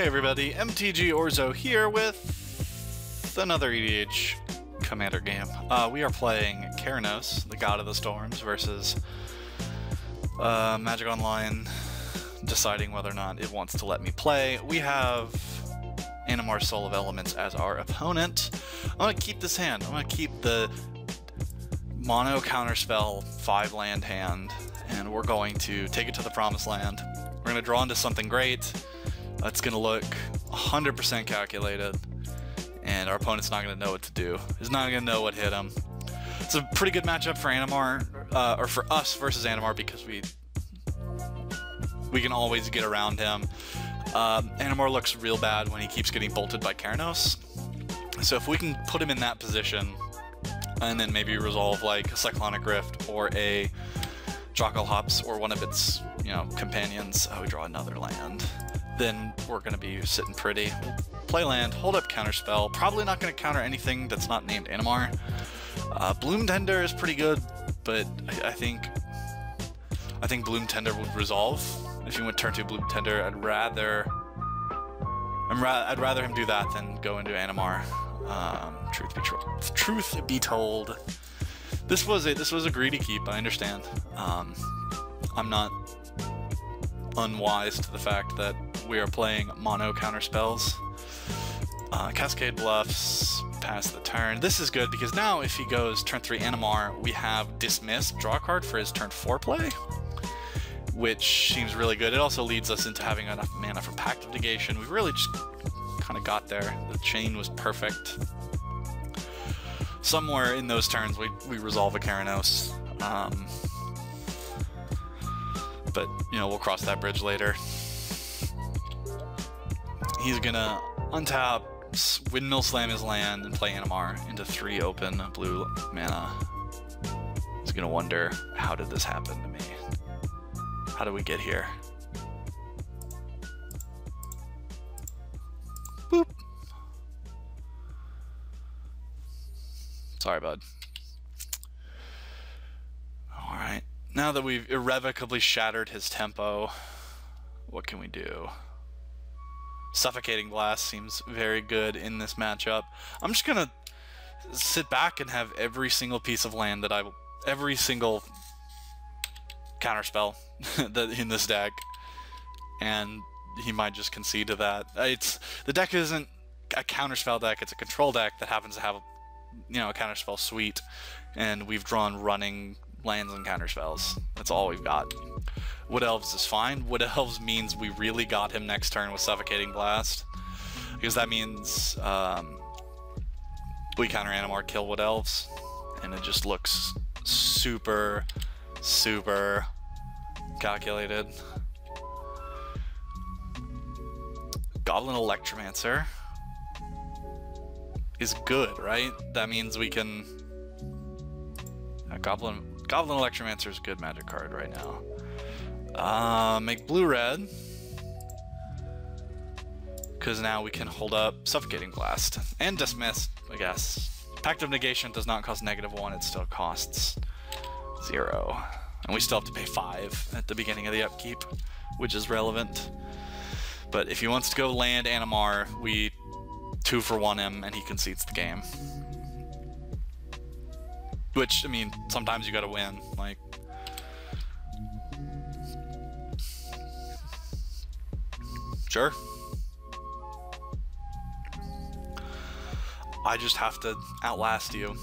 Hey everybody, MTG Orzo here with another EDH Commander game. Uh, we are playing Keranos, the God of the Storms, versus uh, Magic Online deciding whether or not it wants to let me play. We have Animar Soul of Elements as our opponent. I'm going to keep this hand. I'm going to keep the mono counterspell five land hand and we're going to take it to the promised land. We're going to draw into something great. It's going to look 100% calculated, and our opponent's not going to know what to do. He's not going to know what hit him. It's a pretty good matchup for Animar, uh, or for us versus Animar, because we we can always get around him. Um, Animar looks real bad when he keeps getting bolted by Keranos. So if we can put him in that position, and then maybe resolve like a Cyclonic Rift or a Jokulhaups or one of its, you know, companions. Oh, we draw another land then we're going to be sitting pretty. Play land, hold up counterspell. Probably not going to counter anything that's not named Animar. Uh, Bloom Tender is pretty good, but I, I, think I think Bloom Tender would resolve. If you went turn two Bloom Tender, I'd rather I'm ra I'd rather him do that than go into Animar. Um, truth be told, truth be told, this was a this was a greedy keep. I understand. Um, I'm not unwise to the fact that we are playing mono counter spells. Uh, Cascade Bluffs, pass the turn. This is good because now if he goes turn 3 Animar, we have Dismiss, draw a card for his turn 4 play, which seems really good. It also leads us into having enough mana for Pact of Negation. We really just kind of got there. The chain was perfect. Somewhere in those turns we, we resolve a Keranos. Um, but, you know, we'll cross that bridge later. He's gonna untap, Windmill Slam his land, and play Animar into three open blue mana. He's gonna wonder, how did this happen to me? How did we get here? Boop. Sorry, bud. Alright. Now that we've irrevocably shattered his tempo, what can we do? Suffocating Blast seems very good in this matchup. I'm just gonna sit back and have every single piece of land that I will, every single counterspell that in this deck, and he might just concede to that. It's the deck isn't a counterspell deck; it's a control deck that happens to have, you know, a counterspell suite, and we've drawn running lands and counterspells. That's all we've got. Wood Elves is fine. Wood Elves means we really got him next turn with Suffocating Blast. Because that means um, we counter Animar, kill Wood Elves. And it just looks super, super calculated. Goblin Electromancer is good, right? That means we can... Uh, Goblin Goblin Electromancer is a good magic card right now. Uh, make blue-red. Because now we can hold up Suffocating Blast. And Dismiss, I guess. Pact of Negation does not cost negative one, it still costs zero. And we still have to pay five at the beginning of the upkeep, which is relevant. But if he wants to go land Animar, we two for one him and he concedes the game. Which, I mean, sometimes you gotta win. Like, sure. I just have to outlast you.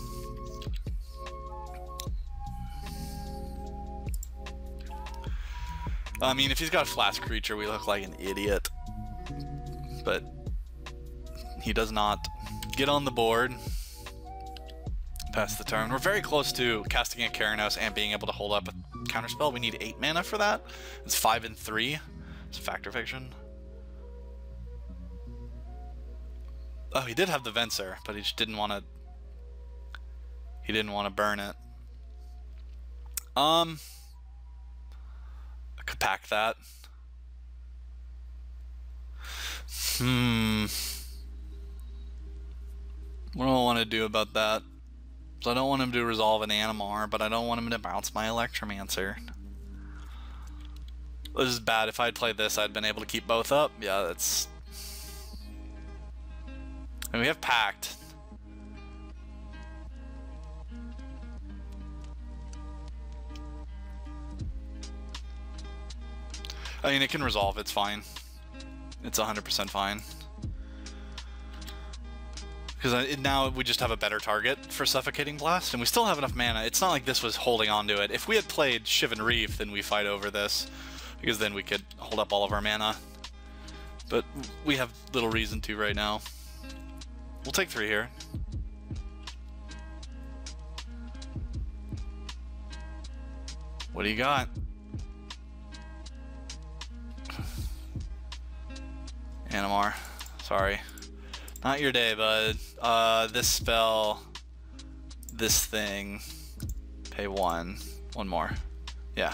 I mean, if he's got a flash creature, we look like an idiot. But he does not get on the board pass the turn. We're very close to casting a Keranos and being able to hold up a counterspell. We need 8 mana for that. It's 5 and 3. It's Fact or Fiction. Oh, he did have the Venser, but he just didn't want to... He didn't want to burn it. Um... I could pack that. Hmm... What do I want to do about that? So I don't want him to resolve an Animar, but I don't want him to bounce my Electromancer. This is bad. If I'd played this, I'd been able to keep both up. Yeah, that's And we have Pact. I mean, it can resolve, it's fine. It's 100% fine. Because now we just have a better target for Suffocating Blast, and we still have enough mana. It's not like this was holding on to it. If we had played Shivan Reef, then we fight over this, because then we could hold up all of our mana. But we have little reason to right now. We'll take three here. What do you got? Animar. Sorry. Not your day, bud. Uh, this spell, this thing, pay one. One more. Yeah.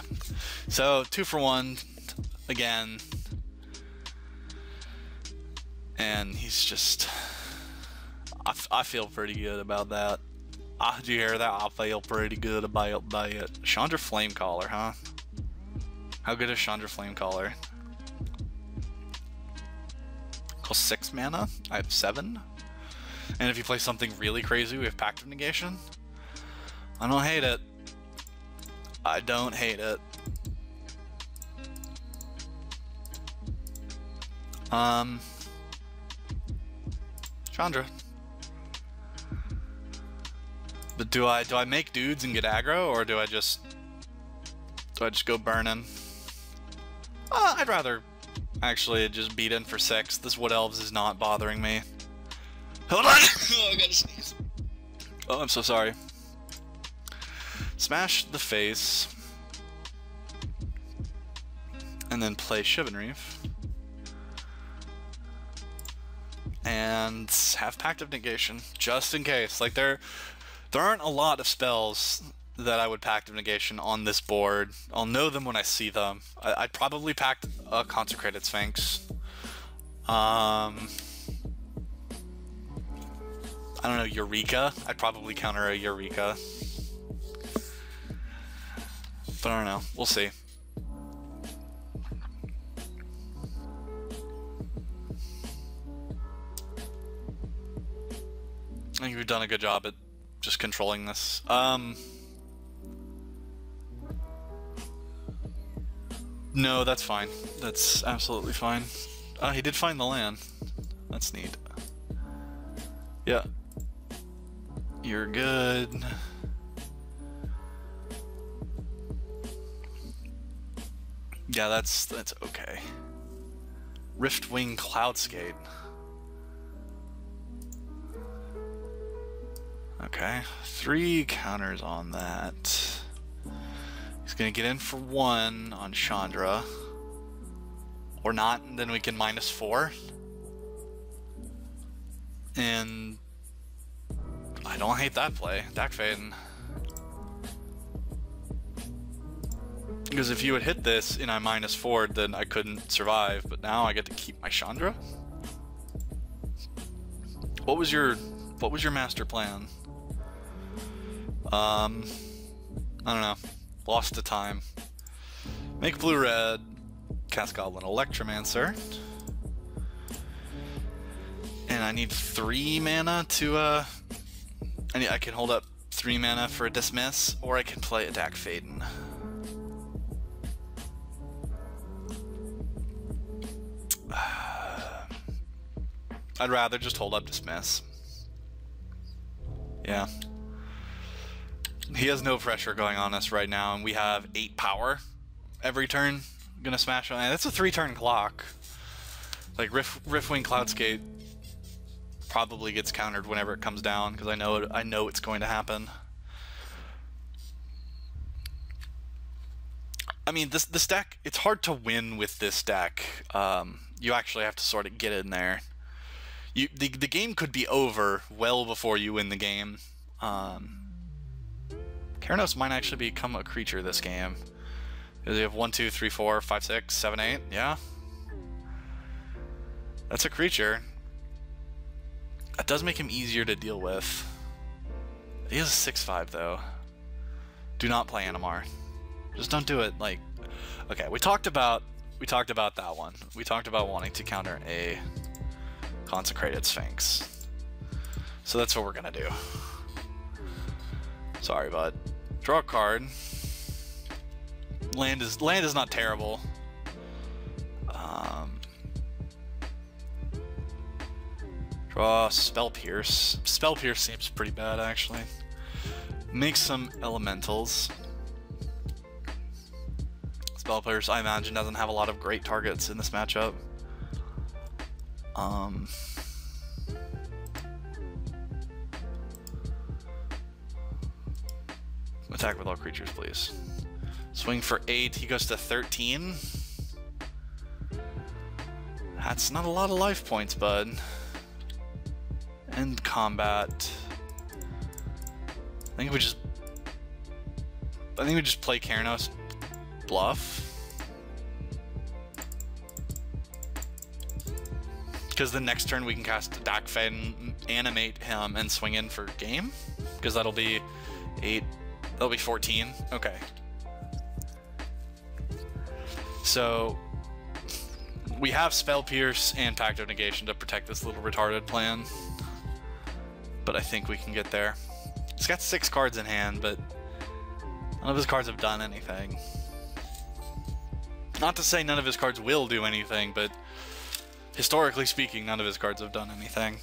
So, two for one, again. And he's just... I, I feel pretty good about that. Ah, did you hear that? I feel pretty good about that. Chandra Flamecaller, huh? How good is Chandra Flamecaller? Cost 6 mana. I have 7. And if you play something really crazy, we have Pact of Negation. I don't hate it. I don't hate it. Um... Chandra. But do I do I make dudes and get aggro, or do I just do I just go burning? Uh, I'd rather actually just beat in for six. This Wood Elves is not bothering me. Hold on! oh, I gotta sneeze. Oh, I'm so sorry. Smash the face. And then play Shivan Reef. And have Pact of Negation, just in case. Like, there, there aren't a lot of spells that I would Pact of Negation on this board. I'll know them when I see them. I, would probably pack a Consecrated Sphinx. Um, I don't know, Eureka? I'd probably counter a Eureka. But I don't know. We'll see. I think we've done a good job at just controlling this. Um, no, that's fine. That's absolutely fine. Uh, he did find the land. That's neat. Yeah. You're good. Yeah, that's that's okay. Riftwing Cloudskate. Okay, three counters on that. He's gonna get in for one on Chandra. Or not, and then we can minus four. And I don't hate that play. Dack Fayden. Because if you had hit this and I minus four, then I couldn't survive, but now I get to keep my Chandra? What was your what was your master plan? Um, I don't know. Lost to time. Make blue red. Cast Goblin Electromancer. And I need three mana to, uh... I, need, I can hold up three mana for a Dismiss, or I can play a Dack Fayden. I'd rather just hold up Dismiss. Yeah. He has no pressure going on us right now, and we have 8 power every turn. Gonna smash on That's a 3 turn clock. Like, Rift, Riftwing Cloudskate probably gets countered whenever it comes down, because I know, it, I know it's going to happen. I mean, this this deck, it's hard to win with this deck. Um, you actually have to sort of get in there. You the, the game could be over well before you win the game. Um, might actually become a creature this game. You have 1, 2, 3, 4, 5, 6, 7, 8. Yeah. That's a creature. That does make him easier to deal with. He is a 6-5 though. Do not play Animar. Just don't do it like Okay, we talked about we talked about that one. We talked about wanting to counter a consecrated sphinx. So that's what we're gonna do. Sorry, bud. Draw a card. Land is land is not terrible. Draw Spell Pierce. Spell Pierce seems pretty bad actually. Make some elementals. Spell Pierce, I imagine, doesn't have a lot of great targets in this matchup. Um, attack with all creatures, please. Swing for 8, he goes to 13. That's not a lot of life points, bud. End combat. I think we just... I think we just play Keranos bluff. Because the next turn we can cast Dack Fayden, animate him, and swing in for game. Because that'll be 8, that'll be 14. Okay. So, we have Spell Pierce and Pact of Negation to protect this little retarded plan. But I think we can get there. He's got six cards in hand, but none of his cards have done anything. Not to say none of his cards will do anything, but historically speaking, none of his cards have done anything.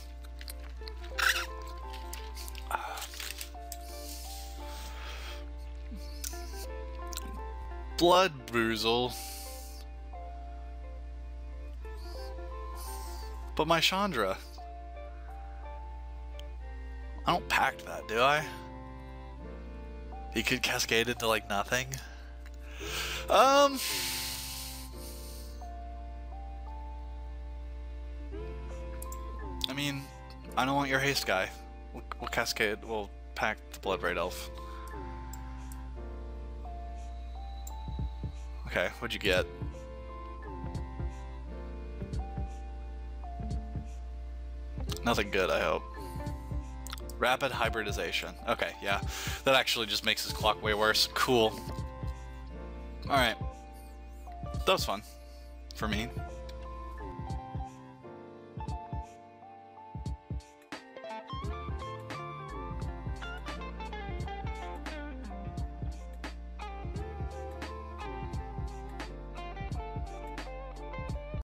Bloodbraid Elf. But my Chandra. I don't pack that, do I? He could cascade into like nothing. Um. I mean, I don't want your haste guy. We'll, we'll cascade. We'll pack the Bloodbraid Elf. Okay, what'd you get? Nothing good, I hope. Rapid hybridization. Okay, yeah. That actually just makes his clock way worse. Cool. Alright. That was fun. For me.